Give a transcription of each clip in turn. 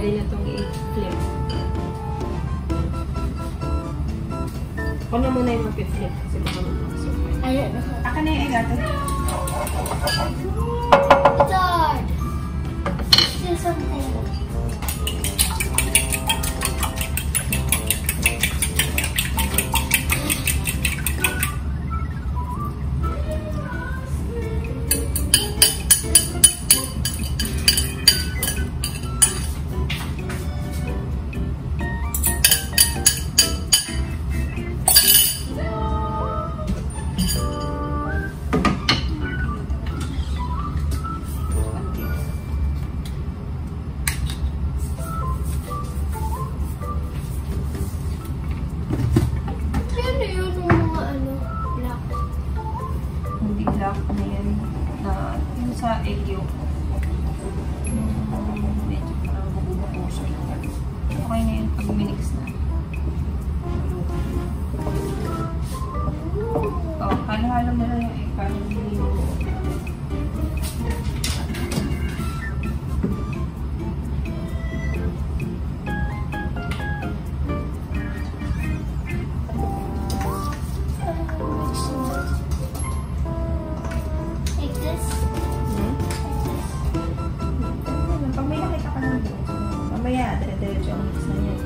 pwede na itong i-flip? Ako na muna yung mag-flip kasi baka magpapasok. Ayun. Aka na yung igato. sa egg medyo parang bububuo siya. Okay na yun pag minix na. Oh, halo-halo mo lang yung egg. Niluluto. 对呀对对九三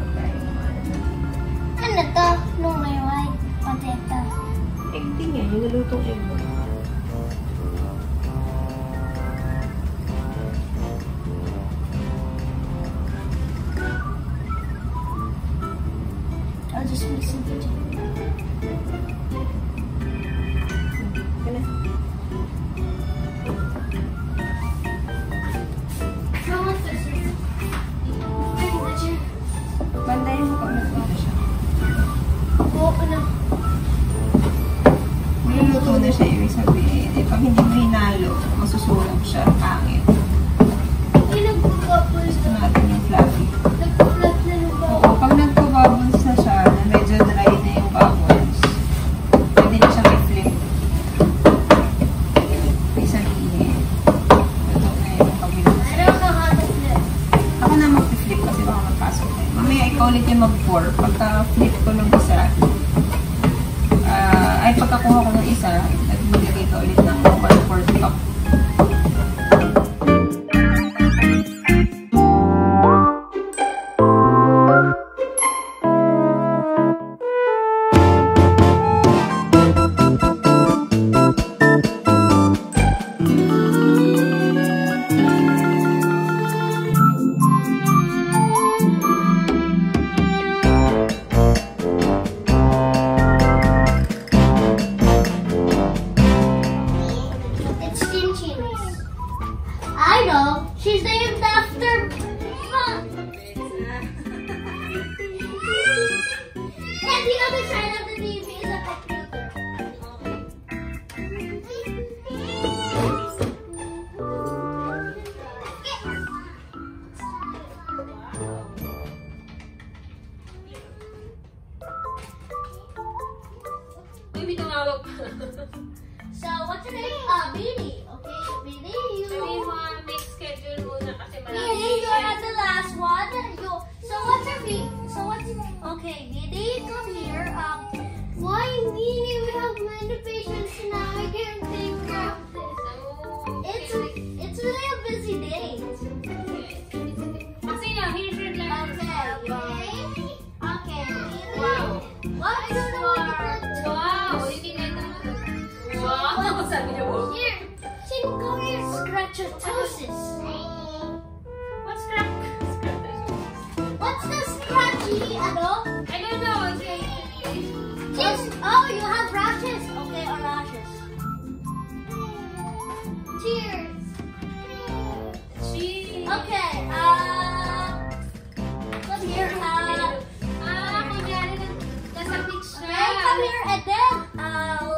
na siya, ibig sabihin. Eh, pag hindi mo hinalo, masusunog siya, pangit. Gusto na. natin yung fluffy. Nagpa-flat na yung Oo, bawang. pag nagpa-bubbles na siya, na medyo dry na yung bubbles, pwede na siya may flip. Ibig sabihin, ito na yung kabilang. I don't know how to flip. Ako na mag-flip kasi baka magpasok na yun. Mamaya ikaw ulit yung mag-pour. Pagka flip ko ng isa, pagkakuha ko ng isa, the other side scratchatosis. What's crack? What's scratch? What's the scratchy, ano? I and then, uh.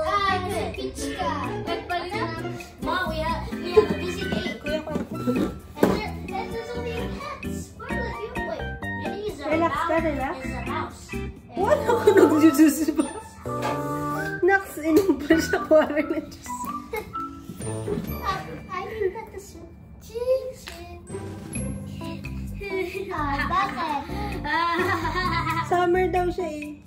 Pichka. Nagbalik na. Mom, we have, we have a busy day. And there, and there's only cats. Where are you? Wait, maybe he's a mouse. He's a mouse. Wala ko nag-juice ba? Naks, inom pa siya. Kuwari na juice. Uh, I think that the. Ah, bakit? Summer daw siya eh.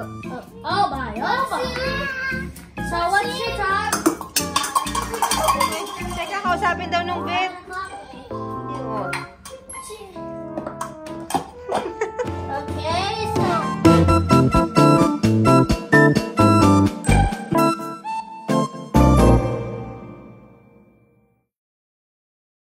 Oh, oh, oh my, oh my. So what's your top? Teka, kausapin daw nung vet.